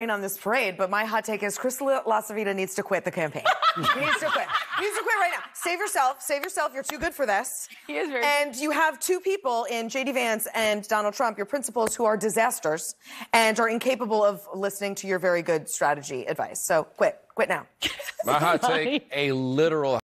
on this parade, but my hot take is Chris LaCivita needs to quit the campaign. he needs to quit. He needs to quit right now. Save yourself. Save yourself. You're too good for this. He is very. And you have two people in J.D. Vance and Donald Trump, your principals, who are disasters and are incapable of listening to your very good strategy advice. So quit. Quit now. My hot take: a literal